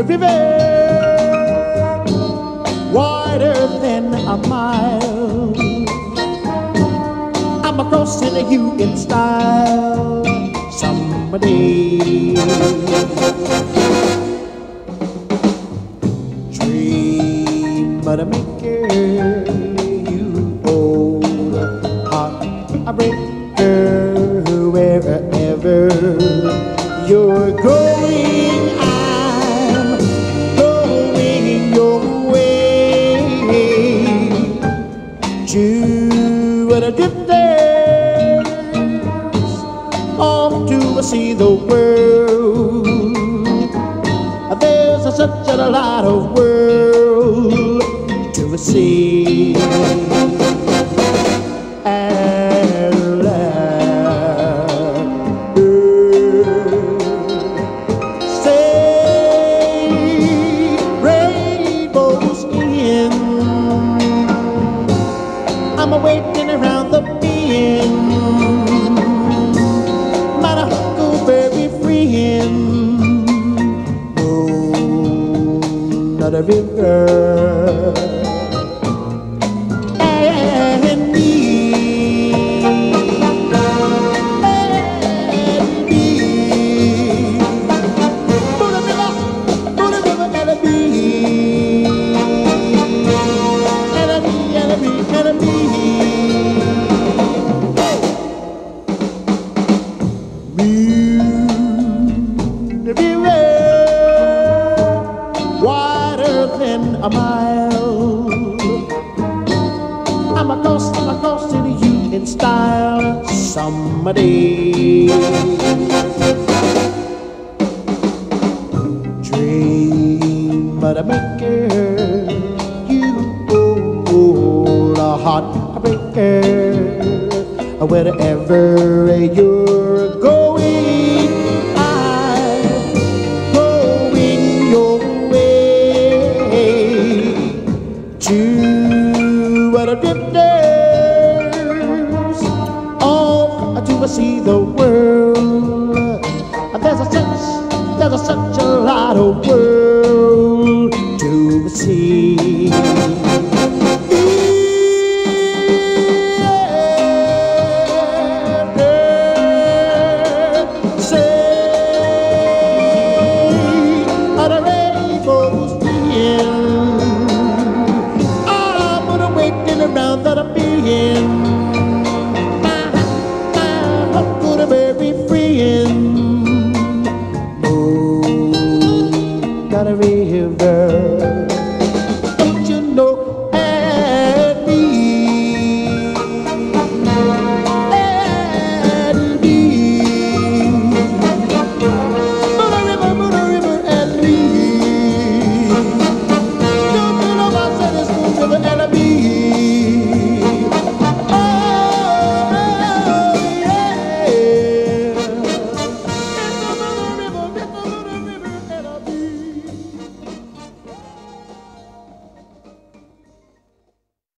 the river wider than a mile. I'm a crossing you in style someday. Dream but a maker. To the drifters off to see the world. Uh, there's such a lot of world to see. Waiting around the bend. My huckleberry friend. Oh, not a river. A mile. I'm a ghost, I'm a ghost to you in style someday. Dream but a maker, you old heartbreaker, wherever you're wonders. Oh, I see the world? There's a such, there's a such a lot of world to see. gotta be here, girl.